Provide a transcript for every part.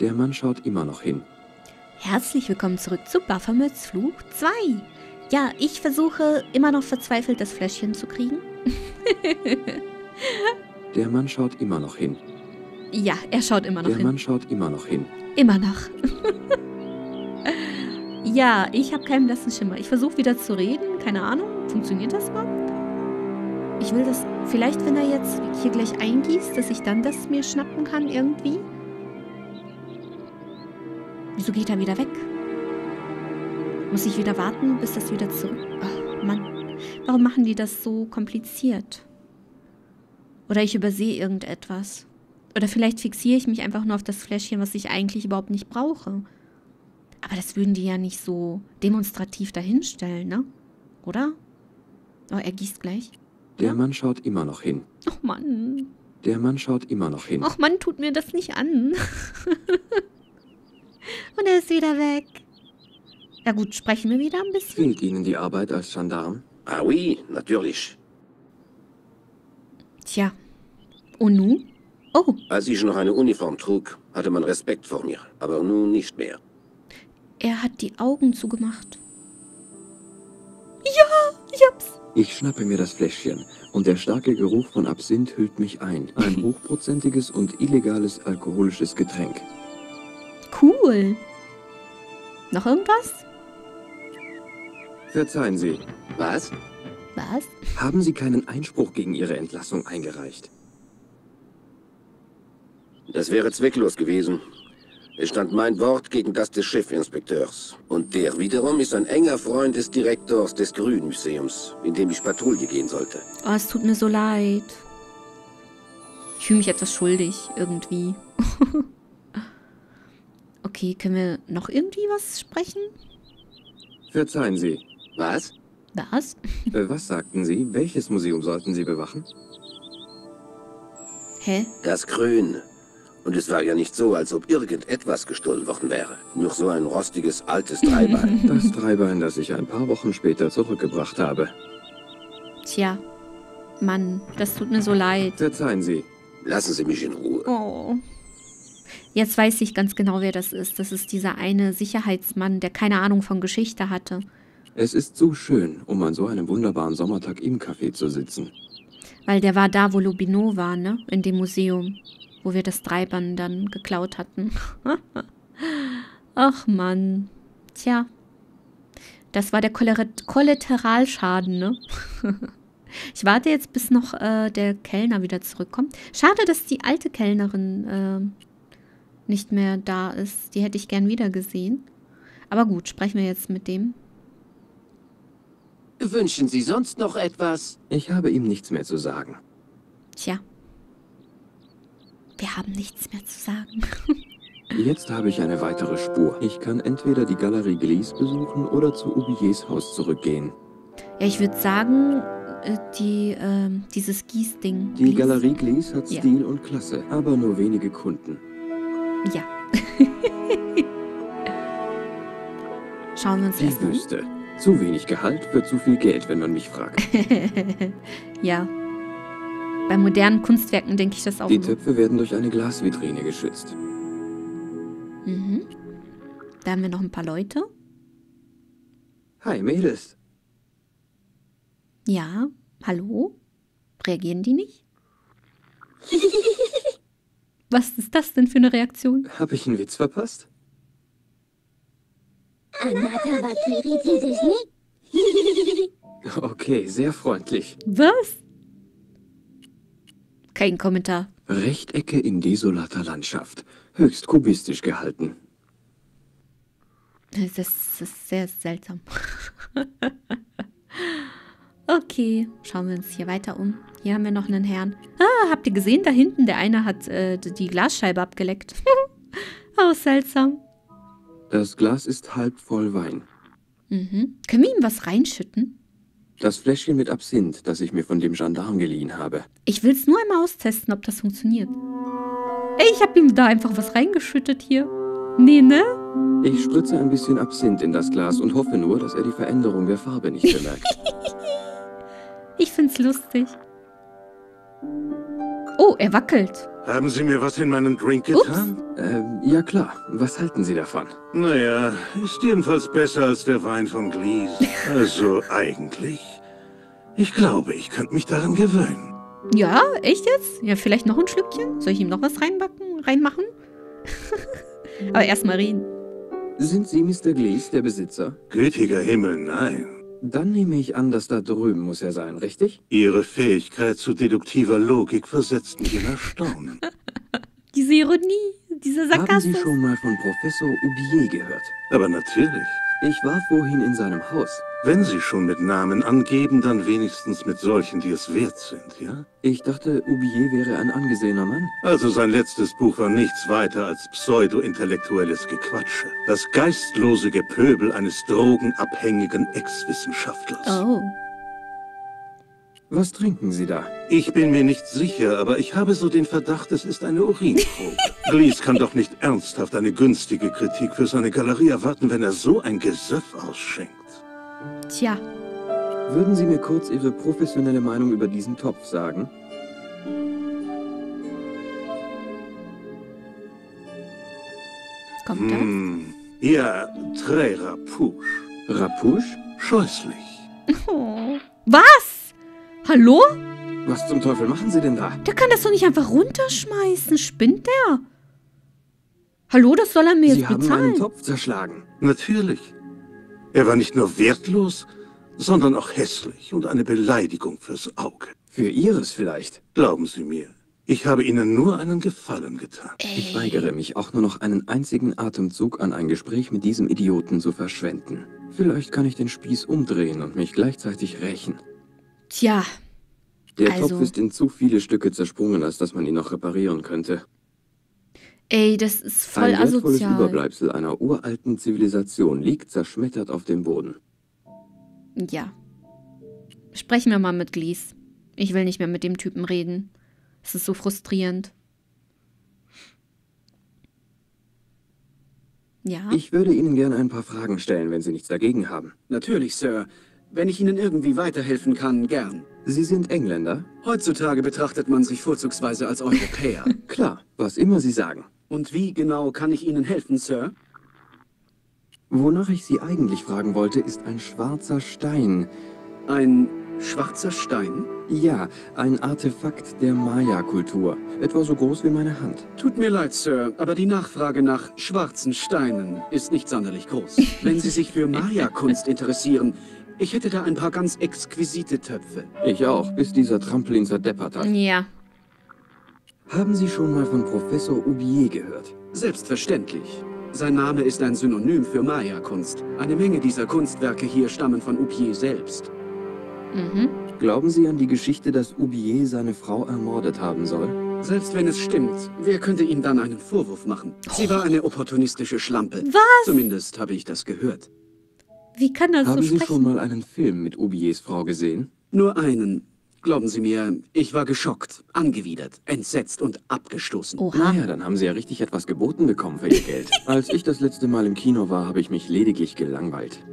Der Mann schaut immer noch hin. Herzlich willkommen zurück zu Baphomets Fluch 2. Ja, ich versuche immer noch verzweifelt das Fläschchen zu kriegen. Der Mann schaut immer noch hin. Ja, er schaut immer noch Der hin. Mann schaut immer noch hin. Immer noch. ja, ich habe keinen blassen Schimmer. Ich versuche wieder zu reden. Keine Ahnung. Funktioniert das mal? Ich will das vielleicht, wenn er jetzt hier gleich eingießt, dass ich dann das mir schnappen kann irgendwie. Wieso geht er wieder weg? Muss ich wieder warten, bis das wieder zurück... Ach, Mann. Warum machen die das so kompliziert? Oder ich übersehe irgendetwas. Oder vielleicht fixiere ich mich einfach nur auf das Fläschchen, was ich eigentlich überhaupt nicht brauche. Aber das würden die ja nicht so demonstrativ dahinstellen, ne? Oder? Oh, er gießt gleich. Der Ja. Mann schaut immer noch hin. Oh Mann. Der Mann schaut immer noch hin. Och Mann, tut mir das nicht an. Und er ist wieder weg. Ja gut, sprechen wir wieder ein bisschen. Fehlt Ihnen die Arbeit als Gendarm? Ah oui, natürlich. Tja. Und nun? Oh, Als ich noch eine Uniform trug, hatte man Respekt vor mir, aber nun nicht mehr. er hat die Augen zugemacht. Ja, ich hab's. Ich schnappe mir das Fläschchen und der starke Geruch von Absinth hüllt mich ein. Ein hochprozentiges und illegales alkoholisches Getränk. Cool. Noch irgendwas? Verzeihen Sie, Was? Was? haben Sie keinen Einspruch gegen Ihre Entlassung eingereicht? Das wäre zwecklos gewesen. Es stand mein Wort gegen das des Chefinspekteurs. Und der wiederum ist ein enger Freund des Direktors des Grünmuseums, in dem ich Patrouille gehen sollte. Oh, es tut mir so leid. Ich fühle mich etwas schuldig, irgendwie. okay, können wir noch irgendwie was sprechen? Verzeihen Sie, Was? Was? äh, was sagten Sie? Welches Museum sollten Sie bewachen? Hä? Das Grün. Und es war ja nicht so, als ob irgendetwas gestohlen worden wäre. Nur so ein rostiges, altes Dreibein. Das Dreibein, das ich ein paar Wochen später zurückgebracht habe. Tja. Mann, das tut mir so leid. Verzeihen Sie, Lassen Sie mich in Ruhe. Oh. Jetzt weiß ich ganz genau, wer das ist. Das ist dieser eine Sicherheitsmann, der keine Ahnung von Geschichte hatte. es ist so schön, um an so einem wunderbaren Sommertag im Café zu sitzen. Weil der war da, wo Lubino war, ne? In dem Museum, wo wir das Dreiband dann geklaut hatten. Ach Mann. Tja. Das war der Kollateralschaden, ne? Ich warte jetzt, bis noch äh, der Kellner wieder zurückkommt. Schade, dass die alte Kellnerin äh, nicht mehr da ist. Die hätte ich gern wieder gesehen. Aber gut, sprechen wir jetzt mit dem. Wünschen Sie sonst noch etwas? Ich habe ihm nichts mehr zu sagen. Tja. Wir haben nichts mehr zu sagen. Jetzt habe ich eine weitere Spur. Ich kann entweder die Galerie Glies besuchen oder zu Oubliers Haus zurückgehen. Ja, ich würde sagen, äh, die, ähm, dieses Gießding. Die Galerie Glies hat Ja. Stil und Klasse, aber nur wenige Kunden. Ja. Schauen wir uns Die erst mal Wüste. Zu wenig Gehalt für zu viel Geld, wenn man mich fragt. ja. Bei modernen Kunstwerken denke ich das auch. Die immer. Töpfe werden durch eine Glasvitrine geschützt. Mhm. Da haben wir noch ein paar Leute. Hi, Mädels. Ja. Hallo? Reagieren die nicht? Was ist das denn für eine Reaktion? Habe ich einen Witz verpasst? Okay, sehr freundlich. Was? Kein Kommentar. Rechtecke in desolater Landschaft. Höchst kubistisch gehalten. Das ist, das ist sehr seltsam. okay, schauen wir uns hier weiter um. Hier haben wir noch einen Herrn. Ah, habt ihr gesehen, da hinten, der eine hat äh, die Glasscheibe abgeleckt. oh, seltsam. Das Glas ist halb voll Wein. Mhm. Können wir ihm was reinschütten? Das Fläschchen mit Absinth, das ich mir von dem Gendarm geliehen habe. Ich will es nur einmal austesten, ob das funktioniert. Ey, ich habe ihm da einfach was reingeschüttet hier. Nee, ne? Ich spritze ein bisschen Absinth in das Glas und hoffe nur, dass er die Veränderung der Farbe nicht bemerkt. Ich find's lustig. Oh, er wackelt. Haben Sie mir was in meinen Drink getan? Ähm, ja klar. Was halten Sie davon? Naja, ist jedenfalls besser als der Wein von Glies. Also eigentlich. Ich glaube, ich könnte mich daran gewöhnen. Ja, echt jetzt? Ja, vielleicht noch ein Schlückchen? Soll ich ihm noch was reinbacken, reinmachen? Aber erstmal reden. Sind Sie Mr. Glees, der Besitzer? Gütiger Himmel, nein. Dann nehme ich an, dass da drüben muss er sein, richtig? Ihre Fähigkeit zu deduktiver Logik versetzt mich in Erstaunen. Diese Ironie, diese Haben Sie Sarkasmus. schon mal von Professor Oubier gehört? Aber natürlich. Ich war vorhin in seinem Haus. Wenn Sie schon mit Namen angeben, dann wenigstens mit solchen, die es wert sind, ja? Ich dachte, Oubier wäre ein angesehener Mann. Also sein letztes Buch war nichts weiter als pseudo-intellektuelles Gequatsche. Das geistlose Gepöbel eines drogenabhängigen Ex-Wissenschaftlers. Oh. Was trinken Sie da? Ich bin mir nicht sicher, aber ich habe so den Verdacht, es ist eine Urinprobe. Glees kann doch nicht ernsthaft eine günstige Kritik für seine Galerie erwarten, wenn er so ein Gesöff ausschenkt. Tja. Würden Sie mir kurz Ihre professionelle Meinung über diesen Topf sagen? Kommt das? Hm. Ja, très rapouche. Rapouche? Scheußlich. Oh. Was? Hallo? Was zum Teufel machen Sie denn da? Der kann das doch nicht einfach runterschmeißen. Spinnt der? Hallo, das soll er mir Sie jetzt haben bezahlen. einen Topf zerschlagen. Natürlich. Er war nicht nur wertlos, sondern auch hässlich und eine Beleidigung fürs Auge. Für Ihres vielleicht. Glauben Sie mir, ich habe Ihnen nur einen Gefallen getan. Ich weigere mich auch nur noch einen einzigen Atemzug an ein Gespräch mit diesem Idioten zu verschwenden. Vielleicht kann ich den Spieß umdrehen und mich gleichzeitig rächen. Tja, Der Also- Topf ist in zu viele Stücke zersprungen, als dass man ihn noch reparieren könnte. Ey, das ist voll ein wertvolles asozial. Überbleibsel einer uralten Zivilisation liegt zerschmettert auf dem Boden. Ja. Sprechen wir mal mit Glees. Ich will nicht mehr mit dem Typen reden. Es ist so frustrierend. Ja. Ich würde Ihnen gerne ein paar Fragen stellen, wenn Sie nichts dagegen haben. Natürlich, Sir. Wenn ich Ihnen irgendwie weiterhelfen kann, gern. Sie sind Engländer? Heutzutage betrachtet man sich vorzugsweise als Europäer. Klar, was immer Sie sagen. Und wie genau kann ich Ihnen helfen, Sir? Wonach ich Sie eigentlich fragen wollte, ist ein schwarzer Stein. Ein schwarzer Stein? Ja, ein Artefakt der Maya-Kultur. Etwa so groß wie meine Hand. Tut mir leid, Sir, aber die Nachfrage nach schwarzen Steinen ist nicht sonderlich groß. Wenn Sie sich für Maya-Kunst interessieren, ich hätte da ein paar ganz exquisite Töpfe. Ich auch, bis dieser Trampel ihn zerdeppert hat. ja. Haben Sie schon mal von Professor Oubier gehört? Selbstverständlich. Sein Name ist ein Synonym für Maya-Kunst. Eine Menge dieser Kunstwerke hier stammen von Oupier selbst. Mhm. Glauben Sie an die Geschichte, dass Oubier seine Frau ermordet haben soll? Selbst wenn es stimmt, wer könnte ihm dann einen Vorwurf machen? Sie war eine opportunistische Schlampe. Was? Zumindest habe ich das gehört. Wie kann das Haben so Sie sprechen? schon mal einen Film mit Oubiers Frau gesehen? Nur einen. Glauben Sie mir, ich war geschockt, angewidert, entsetzt und abgestoßen. Oha. Naja, dann haben Sie ja richtig etwas geboten bekommen für Ihr Geld. Als ich das letzte Mal im Kino war, habe ich mich lediglich gelangweilt.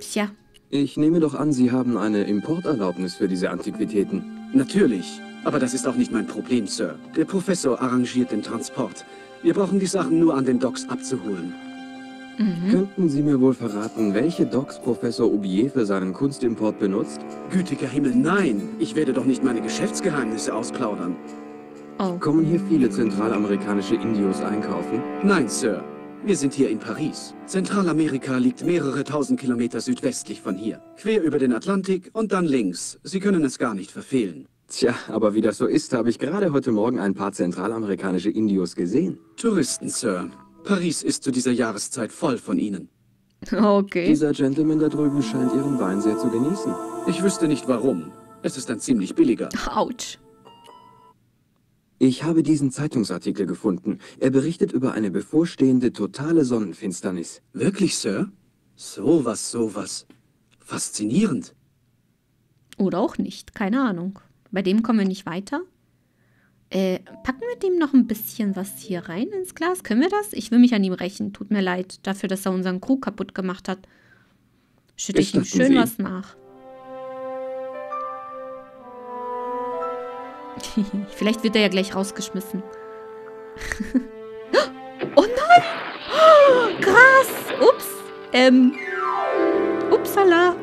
Tja. Ich nehme doch an, Sie haben eine Importerlaubnis für diese Antiquitäten. Natürlich. Aber das ist auch nicht mein Problem, Sir. Der Professor arrangiert den Transport. Wir brauchen die Sachen nur an den Docks abzuholen. Mhm. Könnten Sie mir wohl verraten, welche Docks Professor Oubier für seinen Kunstimport benutzt? Gütiger Himmel, nein! Ich werde doch nicht meine Geschäftsgeheimnisse ausplaudern. Oh. Kommen hier viele zentralamerikanische Indios einkaufen? Nein, Sir. Wir sind hier in Paris. Zentralamerika liegt mehrere tausend Kilometer südwestlich von hier. Quer über den Atlantik und dann links. Sie können es gar nicht verfehlen. Tja, aber wie das so ist, habe ich gerade heute Morgen ein paar zentralamerikanische Indios gesehen. Touristen, Sir. Paris ist zu dieser Jahreszeit voll von ihnen. Okay. Dieser Gentleman da drüben scheint Ihren Wein sehr zu genießen. Ich wüsste nicht warum. Es ist ein ziemlich billiger. Autsch. Ich habe diesen Zeitungsartikel gefunden. Er berichtet über eine bevorstehende totale Sonnenfinsternis. Wirklich, Sir? Sowas, sowas. Faszinierend. Oder auch nicht. Keine Ahnung. Bei dem kommen wir nicht weiter. Äh, packen wir dem noch ein bisschen was hier rein ins Glas? Können wir das? Ich will mich an ihm rächen. Tut mir leid dafür, dass er unseren Krug kaputt gemacht hat. Schütte ich ihm schön Sie. was nach. Vielleicht wird er ja gleich rausgeschmissen. oh nein! krass! Ups! Ähm. Upsala!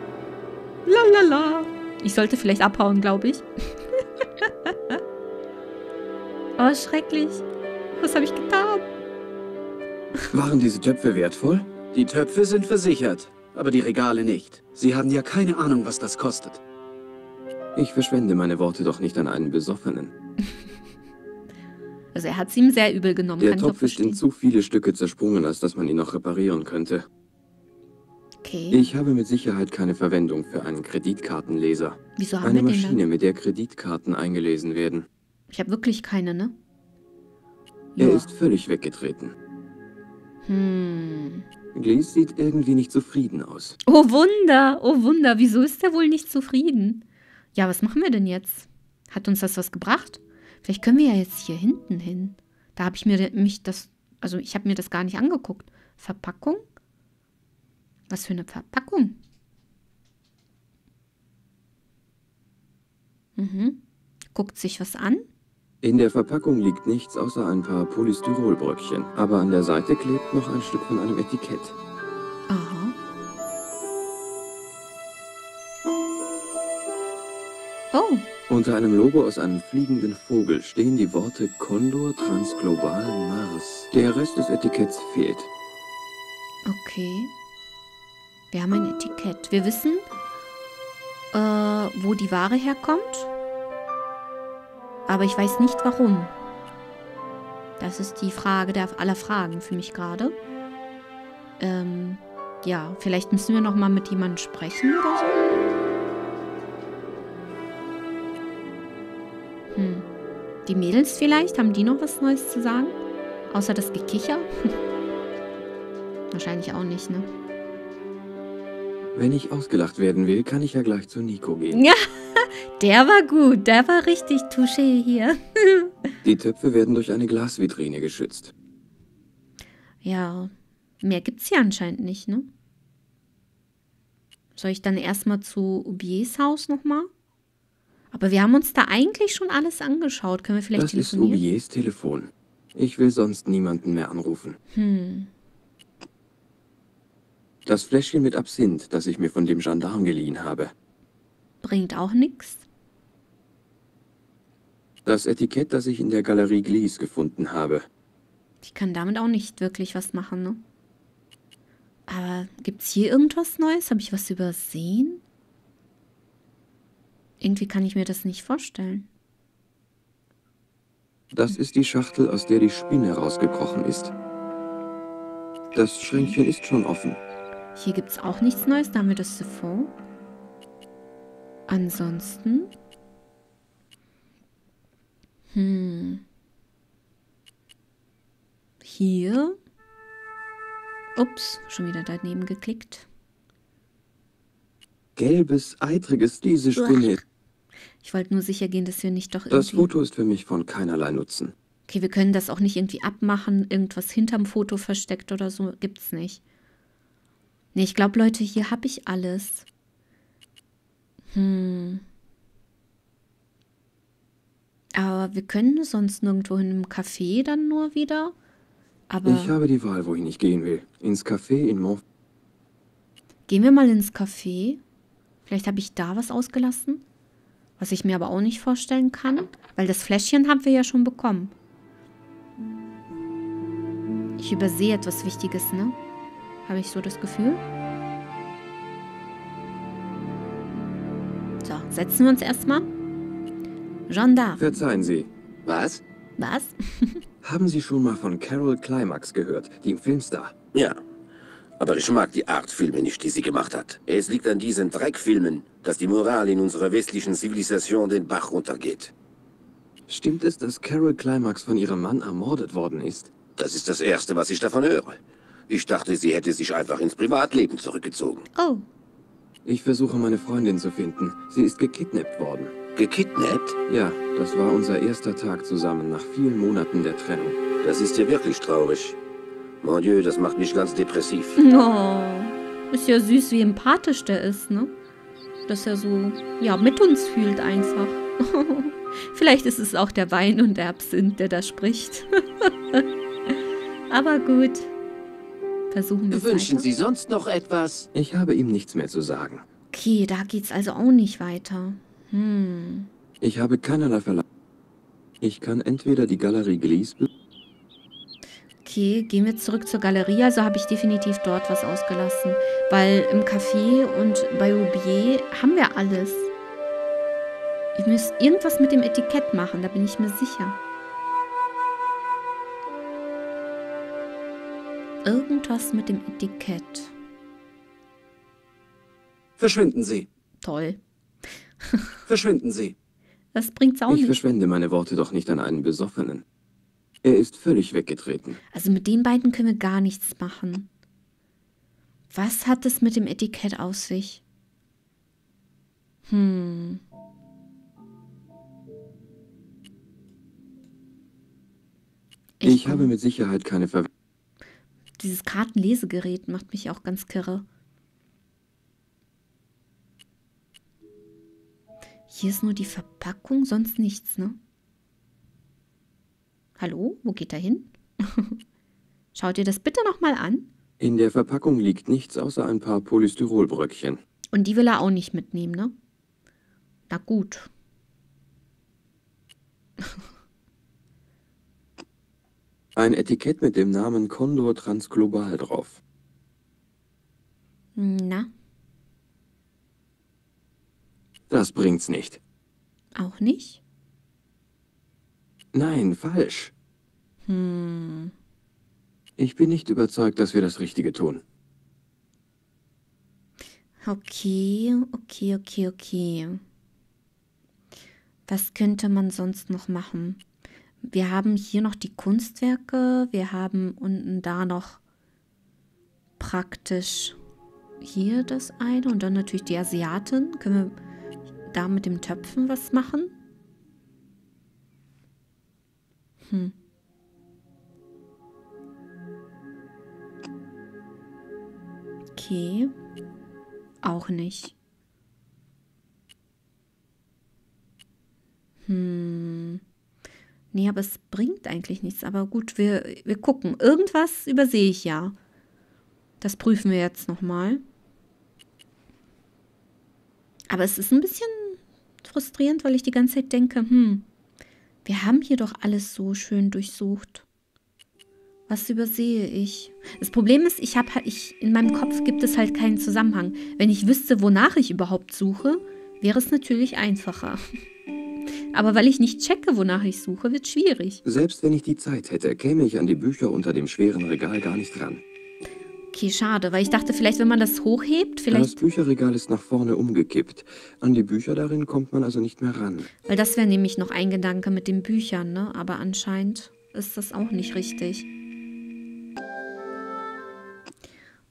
Lalala! Ich sollte vielleicht abhauen, glaube ich. oh, schrecklich. Was habe ich getan? Waren diese Töpfe wertvoll? Die Töpfe sind versichert, aber die Regale nicht. Sie haben ja keine Ahnung, was das kostet. Ich verschwende meine Worte doch nicht an einen Besoffenen. Also er hat es ihm sehr übel genommen. Der Topf ist in zu viele Stücke zersprungen, als dass man ihn noch reparieren könnte. Okay. Ich habe mit Sicherheit keine Verwendung für einen Kreditkartenleser. Wieso haben Eine wir den Maschine, dann? mit der Kreditkarten eingelesen werden. Ich habe wirklich keine, ne? Er Ja. ist völlig weggetreten. Hm. Glees sieht irgendwie nicht zufrieden aus. Oh Wunder, oh Wunder, wieso ist er wohl nicht zufrieden? Ja, was machen wir denn jetzt? Hat uns das was gebracht? Vielleicht können wir ja jetzt hier hinten hin. Da habe ich mir mich das, also ich habe mir das gar nicht angeguckt. Verpackung? Was für eine Verpackung? Mhm. Guckt sich was an? In der Verpackung liegt nichts außer ein paar Polystyrolbröckchen, aber an der Seite klebt noch ein Stück von einem Etikett. Aha. Oh, Unter einem Logo aus einem fliegenden Vogel stehen die Worte Condor Transglobal Mars. Der Rest des Etiketts fehlt. Okay. Wir haben ein Etikett. Wir wissen, äh, wo die Ware herkommt. Aber ich weiß nicht warum. Das ist die Frage der aller Fragen für mich gerade. Ähm, ja, vielleicht müssen wir noch mal mit jemandem sprechen oder so. Hm. Die Mädels vielleicht? Haben die noch was Neues zu sagen? Außer das Gekicher? Wahrscheinlich auch nicht, ne? Wenn ich ausgelacht werden will, kann ich ja gleich zu Nico gehen. Ja, der war gut. Der war richtig touché hier. Die Töpfe werden durch eine Glasvitrine geschützt. Ja, mehr gibt's hier anscheinend nicht, ne? Soll ich dann erstmal zu Ubiers Haus nochmal? Aber wir haben uns da eigentlich schon alles angeschaut. Können wir vielleicht Das ist telefonieren? Oubliers Telefon. Ich will sonst niemanden mehr anrufen. Hm. Das Fläschchen mit Absinth, das ich mir von dem Gendarm geliehen habe. Bringt auch nichts. Das Etikett, das ich in der Galerie Glies gefunden habe. Ich kann damit auch nicht wirklich was machen, ne? Aber gibt's hier irgendwas Neues? Habe ich was übersehen? Irgendwie kann ich mir das nicht vorstellen. Das ist die Schachtel, aus der die Spinne rausgekrochen ist. Das Schränkchen ist schon offen. Hier gibt es auch nichts Neues, da haben wir das Siphon. Ansonsten. Hm. Hier. Ups, schon wieder daneben geklickt. Gelbes, eitriges, diese Spinne. Ich wollte nur sicher gehen, dass wir nicht doch Das irgendwie... Foto ist für mich von keinerlei Nutzen. Okay, wir können das auch nicht irgendwie abmachen, irgendwas hinterm Foto versteckt oder so. Gibt's nicht. Nee, ich glaube, Leute, hier habe ich alles. Hm. Aber wir können sonst nirgendwo in einem Café dann nur wieder. Aber Ich habe die Wahl, wohin ich gehen will. Ins Café in Mont. gehen wir mal ins Café. Vielleicht habe ich da was ausgelassen. Was ich mir aber auch nicht vorstellen kann. Weil das Fläschchen haben wir ja schon bekommen. Ich übersehe etwas Wichtiges, ne? Habe ich so das Gefühl. So, setzen wir uns erstmal. Gendarme. Verzeihen Sie, Was? Was? haben Sie schon mal von Carol Climax gehört, dem Filmstar? Ja. Aber ich mag die Art Filme nicht, die sie gemacht hat. Es liegt an diesen Dreckfilmen, dass die Moral in unserer westlichen Zivilisation den Bach runtergeht. Stimmt es, dass Carol Climax von ihrem Mann ermordet worden ist? Das ist das Erste, was ich davon höre. Ich dachte, sie hätte sich einfach ins Privatleben zurückgezogen. Oh, Ich versuche meine Freundin zu finden. Sie ist gekidnappt worden. Gekidnappt? Ja, das war unser erster Tag zusammen nach vielen Monaten der Trennung. Das ist ja wirklich traurig. Mon Dieu, das macht mich ganz depressiv. oh. Ist ja süß, wie empathisch der ist, ne? Dass er so, ja, mit uns fühlt einfach. Vielleicht ist es auch der Wein und der Absinth, der da spricht. Aber gut. Versuchen wir es Wünschen weiter. Sie sonst noch etwas? Ich habe ihm nichts mehr zu sagen. Okay, da geht's also auch nicht weiter. Hm. Ich habe keinerlei Verlangen. Ich kann entweder die Galerie Glies be- Okay, gehen wir zurück zur Galerie. Also habe ich definitiv dort was ausgelassen. Weil im Café und bei Oublier haben wir alles. Ich muss irgendwas mit dem Etikett machen, da bin ich mir sicher. Irgendwas mit dem Etikett. Verschwinden Sie. Toll. Verschwinden Sie. Das bringt's auch Ich nicht. verschwende meine Worte doch nicht an einen Besoffenen. Er ist völlig weggetreten. Also mit den beiden können wir gar nichts machen. Was hat es mit dem Etikett auf sich? Hm. Ich habe mit Sicherheit keine Ver... Dieses Kartenlesegerät macht mich auch ganz kirre. Hier ist nur die Verpackung, sonst nichts, ne? Hallo? Wo geht er hin? Schaut ihr das bitte nochmal an? In der Verpackung liegt nichts außer ein paar Polystyrolbröckchen. Und die will er auch nicht mitnehmen, ne? Na gut. Ein Etikett mit dem Namen Condor Transglobal drauf. Na, Das bringt's nicht. auch nicht? Nein, falsch. Hm. Ich bin nicht überzeugt, dass wir das Richtige tun. Okay, okay, okay, okay. Was könnte man sonst noch machen? Wir haben hier noch die Kunstwerke. Wir haben unten da noch praktisch hier das eine und dann natürlich die Asiaten. Können wir da mit dem Töpfen was machen? Hm. Okay. Auch nicht. Hm. Nee, aber es bringt eigentlich nichts. Aber gut, wir, wir gucken. Irgendwas übersehe ich ja. Das prüfen wir jetzt nochmal. Aber es ist ein bisschen frustrierend, weil ich die ganze Zeit denke, hm, wir haben hier doch alles so schön durchsucht. Was übersehe ich? Das Problem ist, ich habe ich in meinem Kopf gibt es halt keinen Zusammenhang. Wenn ich wüsste, wonach ich überhaupt suche, wäre es natürlich einfacher. Aber weil ich nicht checke, wonach ich suche, wird schwierig. Selbst wenn ich die Zeit hätte, käme ich an die Bücher unter dem schweren Regal gar nicht ran. Okay, schade, weil ich dachte, vielleicht, wenn man das hochhebt, Das vielleicht, Bücherregal ist nach vorne umgekippt. An die Bücher darin kommt man also nicht mehr ran. weil das wäre nämlich noch ein Gedanke mit den Büchern, ne? Aber anscheinend ist das auch nicht richtig.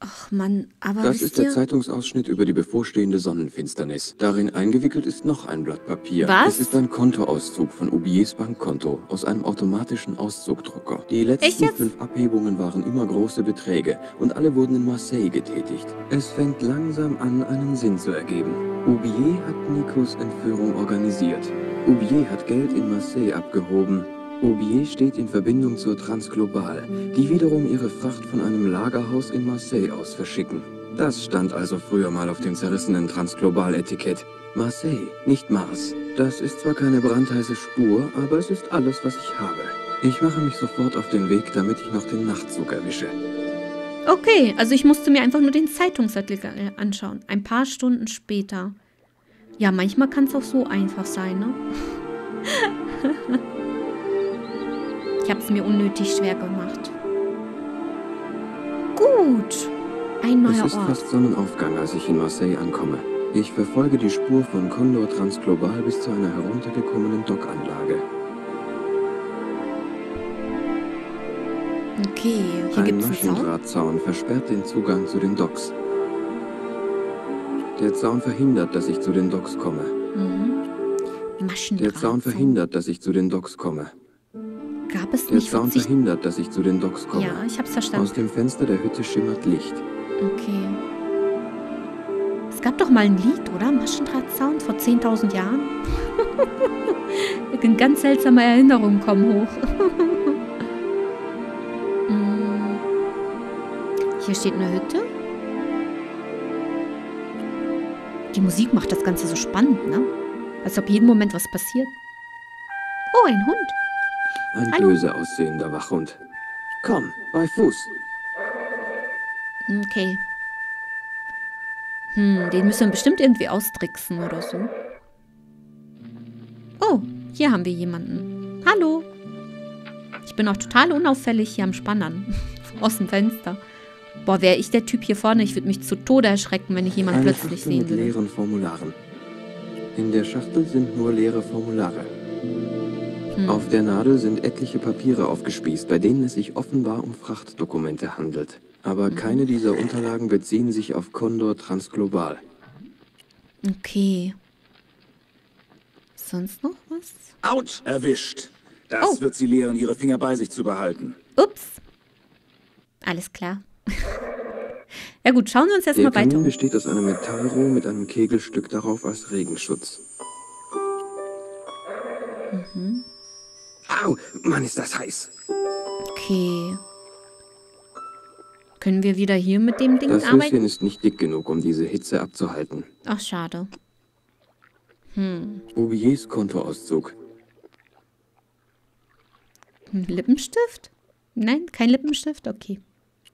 Ach Mann, aber Das ist der ihr, Zeitungsausschnitt über die bevorstehende Sonnenfinsternis. Darin eingewickelt ist noch ein Blatt Papier. Was? Es ist ein Kontoauszug von Oubiers Bankkonto aus einem automatischen Auszugdrucker. Die letzten fünf Abhebungen waren immer große Beträge und alle wurden in Marseille getätigt. Es fängt langsam an, einen Sinn zu ergeben. Oubier hat Nikos Entführung organisiert. Oubier hat Geld in Marseille abgehoben. Aubier steht in Verbindung zur Transglobal, die wiederum ihre Fracht von einem Lagerhaus in Marseille aus verschicken. Das stand also früher mal auf dem zerrissenen Transglobal-Etikett. Marseille, nicht Mars. Das ist zwar keine brandheiße Spur, aber es ist alles, was ich habe. Ich mache mich sofort auf den Weg, damit ich noch den Nachtzug erwische. Okay, also ich musste mir einfach nur den Zeitungsartikel äh, anschauen. Ein paar Stunden später. Ja, manchmal kann es auch so einfach sein, ne? ich habe es mir unnötig schwer gemacht. Gut. Ein Es neuer ist Ort. fast Sonnenaufgang, als ich in Marseille ankomme. Ich verfolge die Spur von Condor Transglobal bis zu einer heruntergekommenen Dockanlage. Okay, hier Ein gibt es einen Zaun. Maschendrahtzaun versperrt den Zugang zu den Docks. Der Zaun verhindert, dass ich zu den Docks komme. Mhm. Der Zaun verhindert, dass ich zu den Docks komme. Gab es Der nicht Zaun 40... verhindert, dass ich zu den Docks komme. Ja, ich hab's Aus verstanden. dem Fenster der Hütte schimmert Licht. Okay. Es gab doch mal ein Lied, oder? Maschendrahtzaun vor 10.000 Jahren? Ganz seltsame Erinnerungen kommen hoch. Mm. Hier steht eine Hütte. Die Musik macht das Ganze so spannend, ne? Als ob jeden Moment was passiert. Oh, ein Hund. Ein Hallo. böse aussehender Wachhund. Komm, bei Fuß. Okay. Hm, den müssen wir bestimmt irgendwie austricksen oder so. Oh, hier haben wir jemanden. Hallo. Ich bin auch total unauffällig hier am Spannern. Aus dem Fenster. Boah, wäre ich der Typ hier vorne, ich würde mich zu Tode erschrecken, wenn ich jemanden Eine plötzlich Schachtel sehen mit würde. leeren Formularen. In der Schachtel sind nur leere Formulare. Hm. Auf der Nadel sind etliche Papiere aufgespießt, bei denen es sich offenbar um Frachtdokumente handelt. Mhm. Aber keine dieser Unterlagen beziehen sich auf Condor Transglobal. Okay. Sonst noch was? Out! Erwischt. Das Oh. wird sie lehren, ihre Finger bei sich zu behalten. Ups. Alles klar. ja gut, schauen wir uns Der erstmal weiter Kamin um. besteht aus einem Metallrohr mit einem Kegelstück darauf als Regenschutz. Mhm. Au, Mann, ist das heiß. Okay. Können wir wieder hier mit dem Ding Das arbeiten? Höschen ist nicht dick genug, um diese Hitze abzuhalten. Ach, schade. Hm. Bouviers Kontoauszug. Ein Lippenstift? Nein, kein Lippenstift? Okay.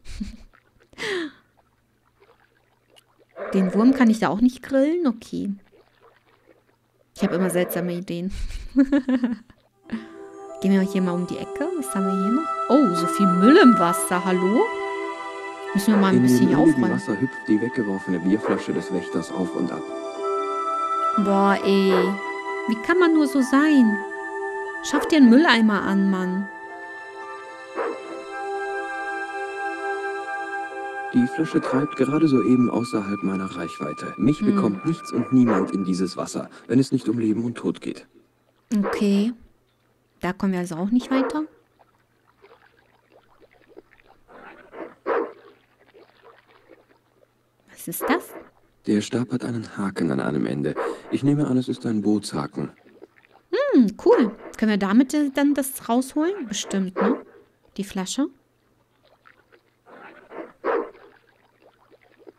Den Wurm kann ich da auch nicht grillen? Okay. Ich habe immer seltsame Ideen. Gehen wir hier mal um die Ecke. Was haben wir hier noch? Oh, so viel Müll im Wasser. Hallo? Müssen wir mal ein In bisschen hier aufräumen. Wasser hüpft die weggeworfene Bierflasche des Wächters auf und ab. Boah, ey. Wie kann man nur so sein? Schaff dir einen Mülleimer an, Mann. Die Flasche treibt gerade soeben außerhalb meiner Reichweite. Mich Hm. bekommt nichts und niemand in dieses Wasser, wenn es nicht um Leben und Tod geht. Okay. Da kommen wir also auch nicht weiter. Was ist das? Der Stab hat einen Haken an einem Ende. Ich nehme an, es ist ein Bootshaken. Hm, cool. Können wir damit dann das rausholen? Bestimmt, ne? Die Flasche.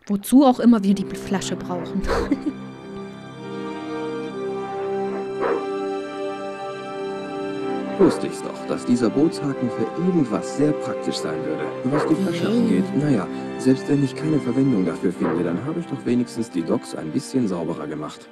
Wozu auch immer wir die Flasche brauchen. Wusste ich's doch, dass dieser Bootshaken für irgendwas sehr praktisch sein würde. Was die Flasche angeht, naja, selbst wenn ich keine Verwendung dafür finde, dann habe ich doch wenigstens die Docks ein bisschen sauberer gemacht.